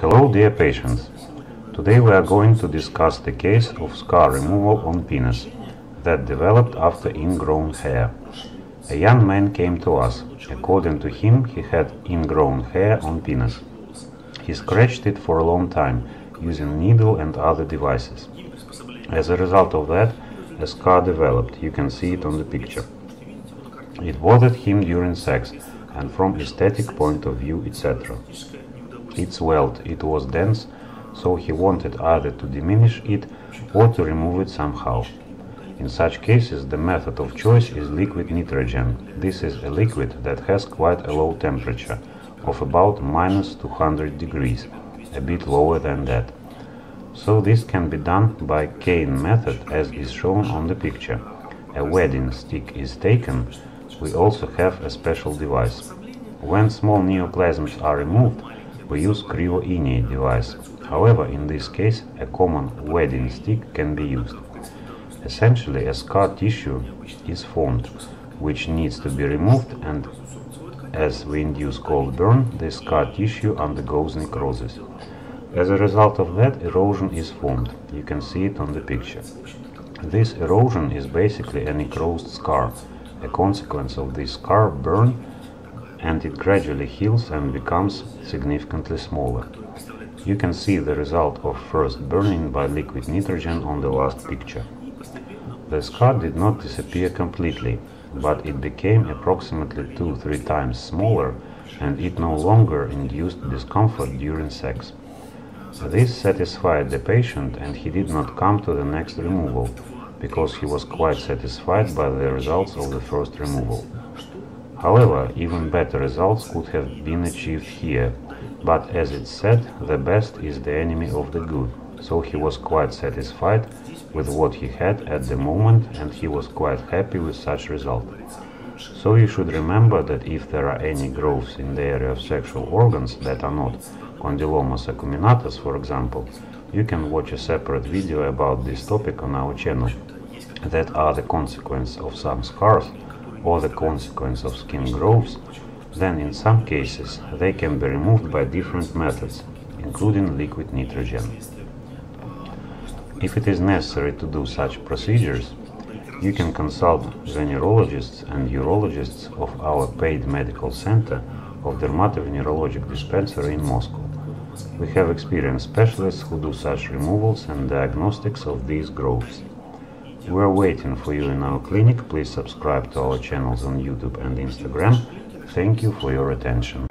Hello dear patients. Today we are going to discuss the case of scar removal on penis that developed after ingrown hair. A young man came to us. According to him, he had ingrown hair on penis. He scratched it for a long time using needle and other devices. As a result of that, a scar developed. You can see it on the picture. It bothered him during sex and from aesthetic point of view, etc. It swelled, it was dense, so he wanted either to diminish it or to remove it somehow. In such cases, the method of choice is liquid nitrogen. This is a liquid that has quite a low temperature, of about minus 200 degrees, a bit lower than that. So this can be done by cane method as is shown on the picture. A wadding stick is taken, we also have a special device. When small neoplasms are removed, we use cryo device. However, in this case, a common wadding stick can be used. Essentially, a scar tissue is formed, which needs to be removed and as we induce cold burn, the scar tissue undergoes necrosis. As a result of that, erosion is formed. You can see it on the picture. This erosion is basically a necrosed scar, a consequence of this scar burn and it gradually heals and becomes significantly smaller. You can see the result of first burning by liquid nitrogen on the last picture. The scar did not disappear completely, but it became approximately 2-3 times smaller and it no longer induced discomfort during sex. This satisfied the patient and he did not come to the next removal, because he was quite satisfied by the results of the first removal. However, even better results could have been achieved here, but as it said, the best is the enemy of the good, so he was quite satisfied with what he had at the moment and he was quite happy with such result. So you should remember that if there are any growths in the area of sexual organs that are not condylomas acuminatus, for example, you can watch a separate video about this topic on our channel. That are the consequence of some scars or the consequence of skin growths, then in some cases they can be removed by different methods, including liquid nitrogen. If it is necessary to do such procedures, you can consult the neurologists and urologists of our paid medical center of Dermatovenerologic Dispensary in Moscow. We have experienced specialists who do such removals and diagnostics of these growths. We are waiting for you in our clinic. Please subscribe to our channels on YouTube and Instagram. Thank you for your attention.